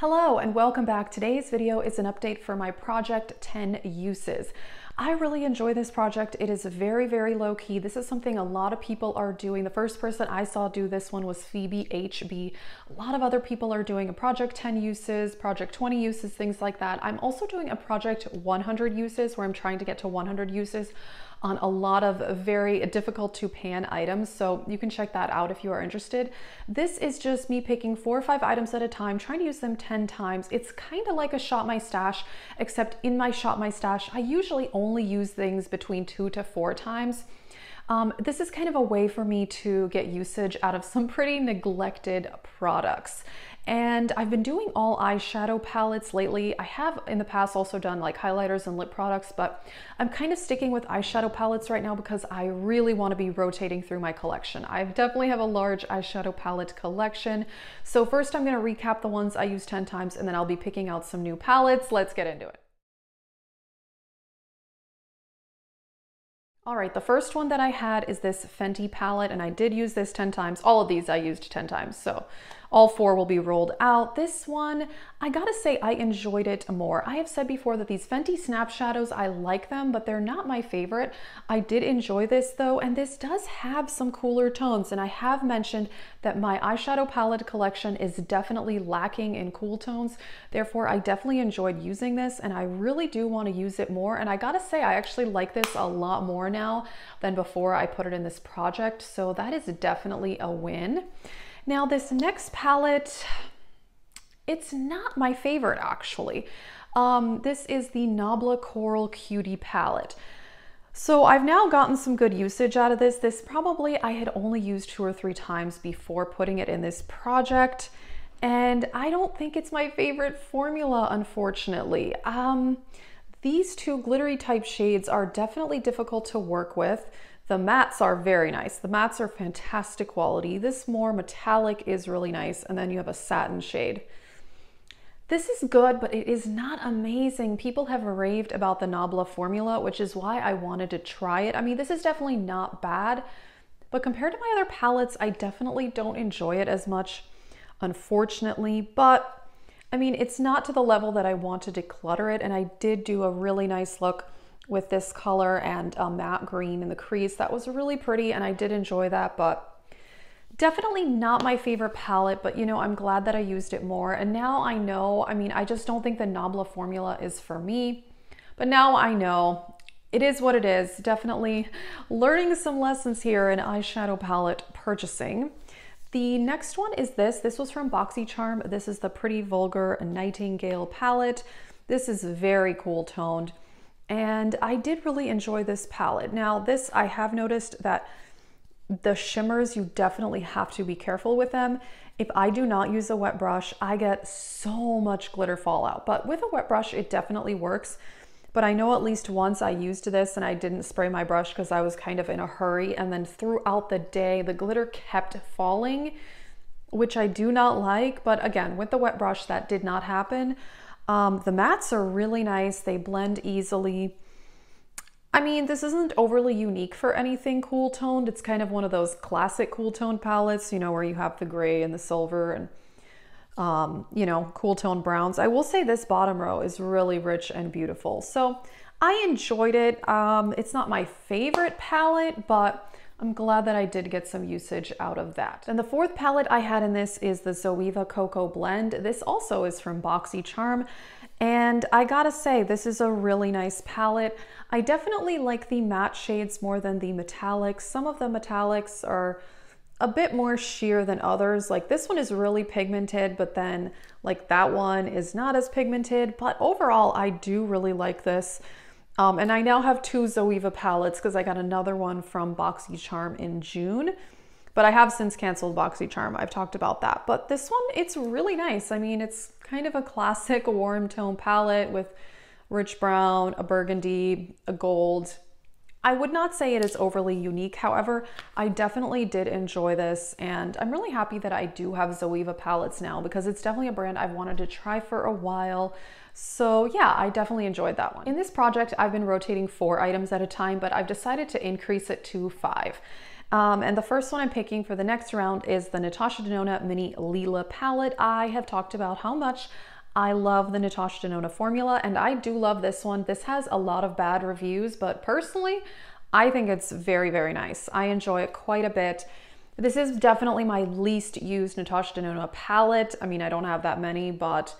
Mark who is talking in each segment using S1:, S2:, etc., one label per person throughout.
S1: Hello and welcome back. Today's video is an update for my project 10 uses. I really enjoy this project. It is very, very low key. This is something a lot of people are doing. The first person I saw do this one was Phoebe HB. A lot of other people are doing a project 10 uses, project 20 uses, things like that. I'm also doing a project 100 uses where I'm trying to get to 100 uses on a lot of very difficult to pan items. So you can check that out if you are interested. This is just me picking four or five items at a time, trying to use them 10 times. It's kind of like a shop my stash, except in my shop my stash, I usually only use things between two to four times. Um, this is kind of a way for me to get usage out of some pretty neglected products. And I've been doing all eyeshadow palettes lately. I have in the past also done like highlighters and lip products, but I'm kind of sticking with eyeshadow palettes right now because I really want to be rotating through my collection. I definitely have a large eyeshadow palette collection. So first I'm going to recap the ones I use 10 times and then I'll be picking out some new palettes. Let's get into it. All right, the first one that I had is this Fenty palette, and I did use this 10 times. All of these I used 10 times, so all four will be rolled out. This one, I gotta say I enjoyed it more. I have said before that these Fenty Snap Shadows, I like them, but they're not my favorite. I did enjoy this though, and this does have some cooler tones, and I have mentioned that my eyeshadow palette collection is definitely lacking in cool tones. Therefore, I definitely enjoyed using this, and I really do wanna use it more, and I gotta say, I actually like this a lot more now than before I put it in this project, so that is definitely a win. Now this next palette, it's not my favorite actually. Um, this is the Nabla Coral Cutie palette. So I've now gotten some good usage out of this. This probably I had only used two or three times before putting it in this project. And I don't think it's my favorite formula, unfortunately. Um, these two glittery type shades are definitely difficult to work with. The mattes are very nice. The mattes are fantastic quality. This more metallic is really nice. And then you have a satin shade. This is good, but it is not amazing. People have raved about the Nabla formula, which is why I wanted to try it. I mean, this is definitely not bad, but compared to my other palettes, I definitely don't enjoy it as much, unfortunately. But I mean, it's not to the level that I want to declutter it. And I did do a really nice look with this color and a matte green in the crease. That was really pretty and I did enjoy that, but definitely not my favorite palette, but you know, I'm glad that I used it more. And now I know, I mean, I just don't think the Nabla formula is for me, but now I know it is what it is. Definitely learning some lessons here in eyeshadow palette purchasing. The next one is this. This was from BoxyCharm. This is the Pretty Vulgar Nightingale palette. This is very cool toned. And I did really enjoy this palette. Now this, I have noticed that the shimmers, you definitely have to be careful with them. If I do not use a wet brush, I get so much glitter fallout. But with a wet brush, it definitely works. But I know at least once I used this and I didn't spray my brush because I was kind of in a hurry. And then throughout the day, the glitter kept falling, which I do not like. But again, with the wet brush, that did not happen. Um, the mattes are really nice. They blend easily. I mean, this isn't overly unique for anything cool toned. It's kind of one of those classic cool toned palettes, you know, where you have the gray and the silver and, um, you know, cool toned browns. I will say this bottom row is really rich and beautiful. So I enjoyed it. Um, it's not my favorite palette, but I'm glad that I did get some usage out of that. And the fourth palette I had in this is the Zoeva Cocoa Blend. This also is from BoxyCharm. And I gotta say, this is a really nice palette. I definitely like the matte shades more than the metallics. Some of the metallics are a bit more sheer than others. Like this one is really pigmented, but then like that one is not as pigmented. But overall, I do really like this. Um, and I now have two Zoeva palettes because I got another one from BoxyCharm in June. But I have since canceled BoxyCharm. I've talked about that. But this one, it's really nice. I mean, it's kind of a classic warm tone palette with rich brown, a burgundy, a gold. I would not say it is overly unique. However, I definitely did enjoy this and I'm really happy that I do have Zoeva palettes now because it's definitely a brand I've wanted to try for a while. So yeah, I definitely enjoyed that one. In this project, I've been rotating four items at a time, but I've decided to increase it to five. Um, and the first one I'm picking for the next round is the Natasha Denona Mini Lila palette. I have talked about how much I love the Natasha Denona formula and I do love this one. This has a lot of bad reviews, but personally, I think it's very, very nice. I enjoy it quite a bit. This is definitely my least used Natasha Denona palette. I mean, I don't have that many, but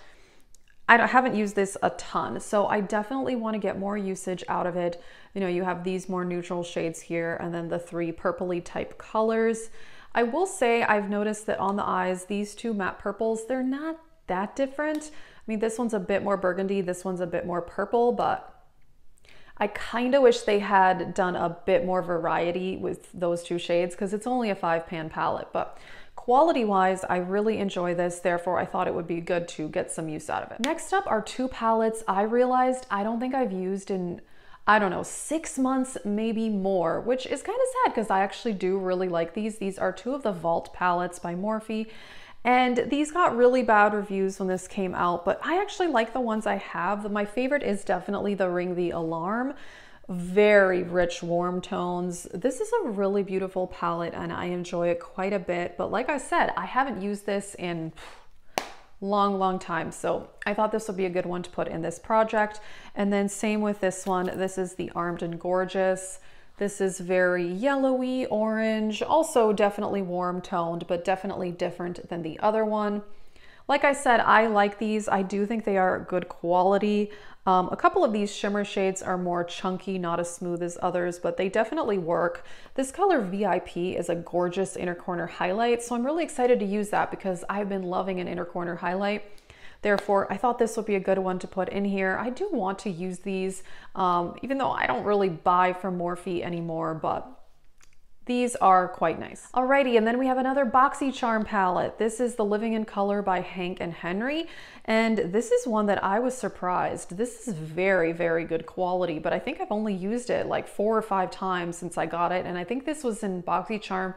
S1: I haven't used this a ton. So I definitely want to get more usage out of it. You know, you have these more neutral shades here and then the three purpley type colors. I will say I've noticed that on the eyes, these two matte purples, they're not that different. I mean, this one's a bit more burgundy, this one's a bit more purple, but I kind of wish they had done a bit more variety with those two shades because it's only a five pan palette, but quality wise, I really enjoy this. Therefore, I thought it would be good to get some use out of it. Next up are two palettes I realized I don't think I've used in I don't know, six months, maybe more, which is kind of sad because I actually do really like these. These are two of the Vault palettes by Morphe. And these got really bad reviews when this came out, but I actually like the ones I have. My favorite is definitely the Ring the Alarm. Very rich warm tones. This is a really beautiful palette and I enjoy it quite a bit. But like I said, I haven't used this in long, long time. So I thought this would be a good one to put in this project. And then same with this one. This is the Armed and Gorgeous. This is very yellowy orange, also definitely warm toned, but definitely different than the other one. Like I said, I like these. I do think they are good quality. Um, a couple of these shimmer shades are more chunky, not as smooth as others, but they definitely work. This color VIP is a gorgeous inner corner highlight, so I'm really excited to use that because I've been loving an inner corner highlight. Therefore, I thought this would be a good one to put in here. I do want to use these, um, even though I don't really buy from Morphe anymore, but these are quite nice. Alrighty, and then we have another BoxyCharm palette. This is the Living in Color by Hank and Henry. And this is one that I was surprised. This is very, very good quality, but I think I've only used it like four or five times since I got it. And I think this was in BoxyCharm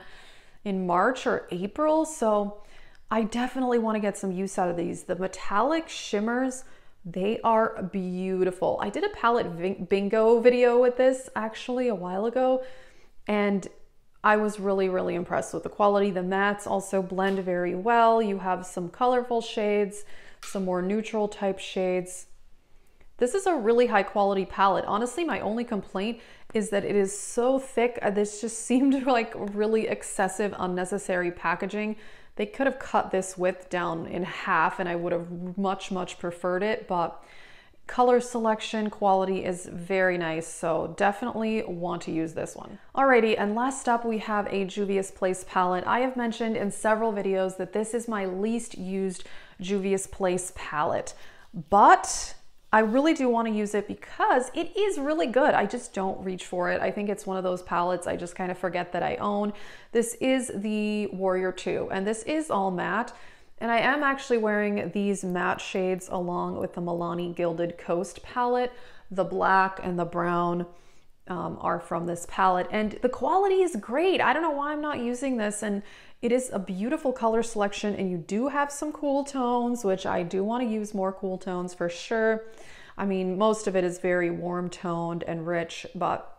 S1: in March or April. So I definitely want to get some use out of these. The metallic shimmers, they are beautiful. I did a palette bingo video with this actually a while ago, and I was really, really impressed with the quality. The mattes also blend very well. You have some colorful shades, some more neutral type shades. This is a really high quality palette. Honestly, my only complaint is that it is so thick. Uh, this just seemed like really excessive, unnecessary packaging. They could have cut this width down in half and I would have much, much preferred it, but color selection quality is very nice, so definitely want to use this one. Alrighty, and last up we have a Juvia's Place palette. I have mentioned in several videos that this is my least used Juvia's Place palette, but I really do want to use it because it is really good. I just don't reach for it. I think it's one of those palettes I just kind of forget that I own. This is the Warrior 2 and this is all matte. And I am actually wearing these matte shades along with the Milani Gilded Coast palette. The black and the brown um, are from this palette and the quality is great. I don't know why I'm not using this and it is a beautiful color selection and you do have some cool tones, which I do want to use more cool tones for sure. I mean, most of it is very warm toned and rich, but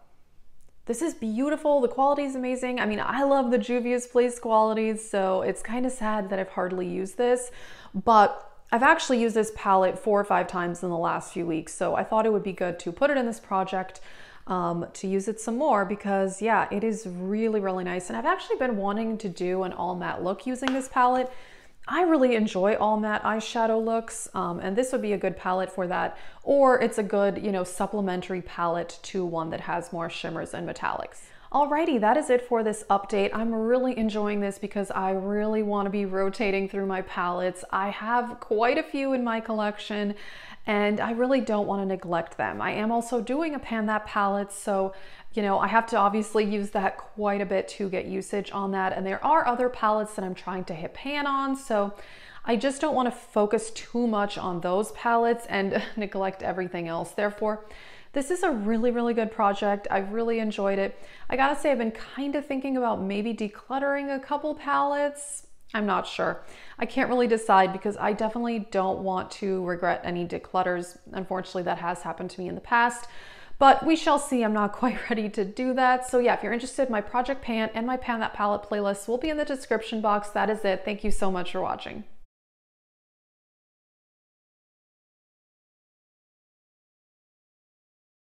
S1: this is beautiful. The quality is amazing. I mean, I love the Juvia's Place qualities, so it's kind of sad that I've hardly used this, but I've actually used this palette four or five times in the last few weeks, so I thought it would be good to put it in this project um, to use it some more because yeah, it is really, really nice. And I've actually been wanting to do an all matte look using this palette. I really enjoy all matte eyeshadow looks, um, and this would be a good palette for that. Or it's a good, you know, supplementary palette to one that has more shimmers and metallics. Alrighty, that is it for this update. I'm really enjoying this because I really want to be rotating through my palettes. I have quite a few in my collection and I really don't want to neglect them. I am also doing a Pan That palette, so you know, I have to obviously use that quite a bit to get usage on that. And there are other palettes that I'm trying to hit pan on, so I just don't want to focus too much on those palettes and neglect everything else. Therefore, this is a really, really good project. I've really enjoyed it. I gotta say, I've been kind of thinking about maybe decluttering a couple palettes, I'm not sure. I can't really decide because I definitely don't want to regret any declutters. Unfortunately, that has happened to me in the past. but we shall see. I'm not quite ready to do that. So yeah, if you're interested, my Project Pan and my Pan That Palette playlists will be in the description box. That is it. Thank you so much for watching.